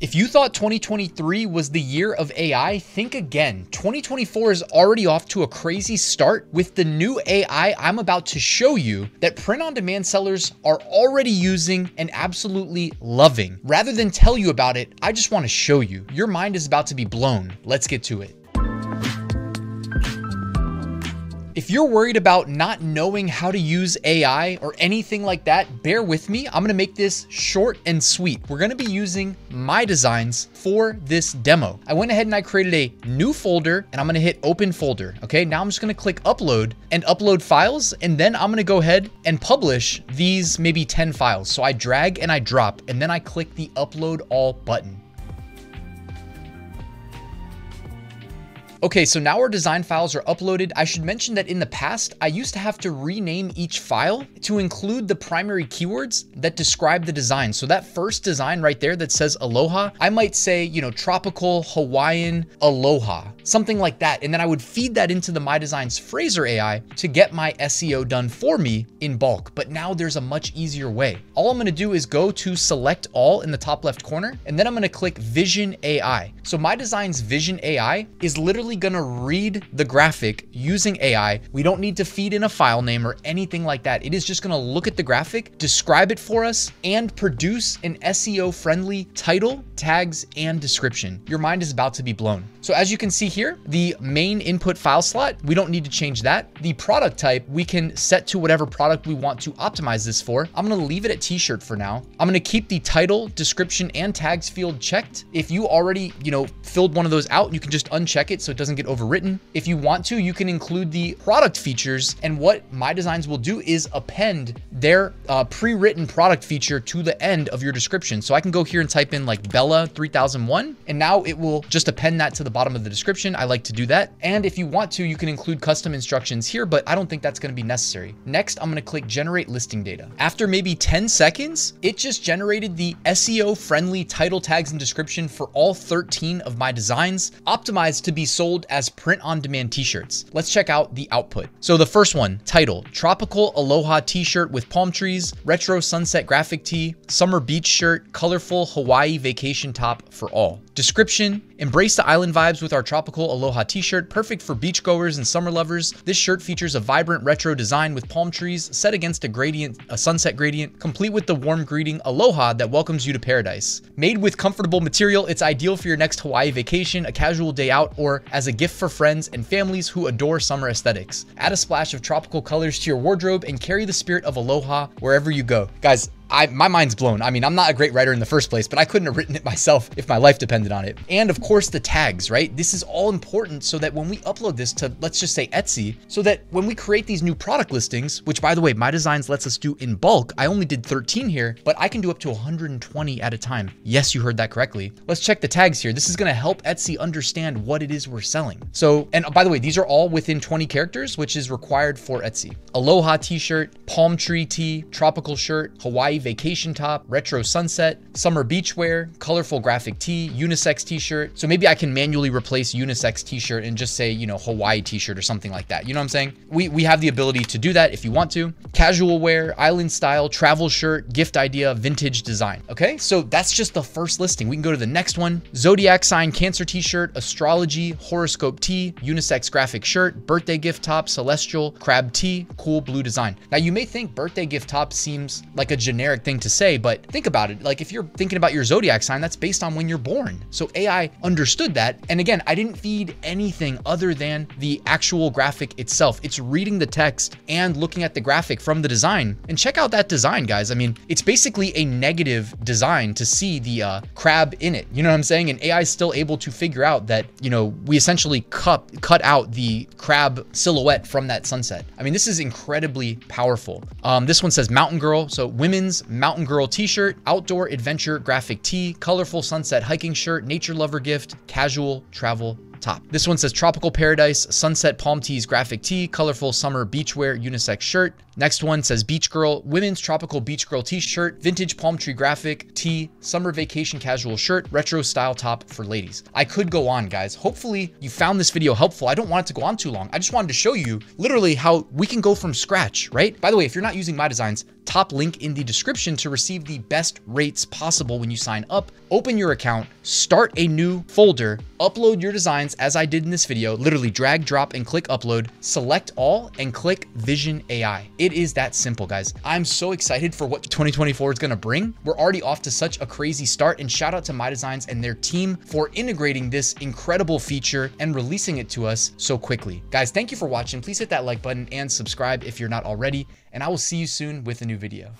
If you thought 2023 was the year of AI, think again. 2024 is already off to a crazy start with the new AI I'm about to show you that print on demand sellers are already using and absolutely loving. Rather than tell you about it, I just want to show you. Your mind is about to be blown. Let's get to it. If you're worried about not knowing how to use AI or anything like that, bear with me. I'm gonna make this short and sweet. We're gonna be using MyDesigns for this demo. I went ahead and I created a new folder and I'm gonna hit open folder. Okay, now I'm just gonna click upload and upload files. And then I'm gonna go ahead and publish these maybe 10 files. So I drag and I drop and then I click the upload all button. Okay, so now our design files are uploaded. I should mention that in the past, I used to have to rename each file to include the primary keywords that describe the design. So that first design right there that says aloha, I might say, you know, tropical Hawaiian aloha, something like that. And then I would feed that into the MyDesigns Fraser AI to get my SEO done for me in bulk. But now there's a much easier way. All I'm gonna do is go to select all in the top left corner, and then I'm gonna click Vision AI. So MyDesigns Vision AI is literally gonna read the graphic using AI. We don't need to feed in a file name or anything like that. It is just gonna look at the graphic, describe it for us, and produce an SEO friendly title, tags, and description. Your mind is about to be blown. So as you can see here, the main input file slot, we don't need to change that. The product type, we can set to whatever product we want to optimize this for. I'm gonna leave it at t-shirt for now. I'm gonna keep the title, description, and tags field checked. If you already, you know, filled one of those out, you can just uncheck it so it doesn't doesn't get overwritten. If you want to, you can include the product features. And what MyDesigns will do is append their uh, pre-written product feature to the end of your description. So I can go here and type in like Bella 3001, and now it will just append that to the bottom of the description. I like to do that. And if you want to, you can include custom instructions here, but I don't think that's gonna be necessary. Next, I'm gonna click generate listing data. After maybe 10 seconds, it just generated the SEO friendly title tags and description for all 13 of my designs, optimized to be sold sold as print on demand t-shirts. Let's check out the output. So the first one, title, tropical aloha t-shirt with palm trees, retro sunset graphic tee, summer beach shirt, colorful Hawaii vacation top for all. Description, embrace the island vibes with our tropical aloha t-shirt, perfect for beachgoers and summer lovers. This shirt features a vibrant retro design with palm trees set against a gradient, a sunset gradient, complete with the warm greeting aloha that welcomes you to paradise. Made with comfortable material, it's ideal for your next Hawaii vacation, a casual day out, or as a gift for friends and families who adore summer aesthetics. Add a splash of tropical colors to your wardrobe and carry the spirit of aloha wherever you go. Guys, I, my mind's blown. I mean, I'm not a great writer in the first place, but I couldn't have written it myself if my life depended on it. And of course, the tags, right? This is all important so that when we upload this to, let's just say Etsy, so that when we create these new product listings, which by the way, MyDesigns lets us do in bulk. I only did 13 here, but I can do up to 120 at a time. Yes, you heard that correctly. Let's check the tags here. This is gonna help Etsy understand what it is we're selling. So, and by the way, these are all within 20 characters, which is required for Etsy. Aloha t-shirt, palm tree tee, tropical shirt, Hawaii Hawaii vacation top, retro sunset, summer beachwear, colorful graphic tee, unisex t-shirt. So maybe I can manually replace unisex t-shirt and just say, you know, Hawaii t-shirt or something like that. You know what I'm saying? We, we have the ability to do that if you want to. Casual wear, island style, travel shirt, gift idea, vintage design. Okay, so that's just the first listing. We can go to the next one. Zodiac sign cancer t-shirt, astrology, horoscope tee, unisex graphic shirt, birthday gift top, celestial, crab tee, cool blue design. Now you may think birthday gift top seems like a generic generic thing to say, but think about it. Like if you're thinking about your zodiac sign, that's based on when you're born. So AI understood that. And again, I didn't feed anything other than the actual graphic itself. It's reading the text and looking at the graphic from the design. And check out that design, guys. I mean, it's basically a negative design to see the uh, crab in it. You know what I'm saying? And AI is still able to figure out that, you know, we essentially cut, cut out the crab silhouette from that sunset. I mean, this is incredibly powerful. Um, this one says mountain girl. So women's Mountain Girl t-shirt, outdoor adventure graphic tee, colorful sunset hiking shirt, nature lover gift, casual travel top. This one says Tropical Paradise, Sunset Palm Tees graphic tee, colorful summer beachwear unisex shirt, Next one says Beach Girl, women's tropical beach girl t-shirt, vintage palm tree graphic, tee, summer vacation casual shirt, retro style top for ladies. I could go on, guys. Hopefully you found this video helpful. I don't want it to go on too long. I just wanted to show you literally how we can go from scratch, right? By the way, if you're not using MyDesigns, top link in the description to receive the best rates possible when you sign up. Open your account, start a new folder, upload your designs commands as I did in this video, literally drag, drop, and click upload, select all, and click Vision AI. It is that simple, guys. I'm so excited for what 2024 is gonna bring. We're already off to such a crazy start, and shout out to MyDesigns and their team for integrating this incredible feature and releasing it to us so quickly. Guys, thank you for watching. Please hit that like button and subscribe if you're not already, and I will see you soon with a new video.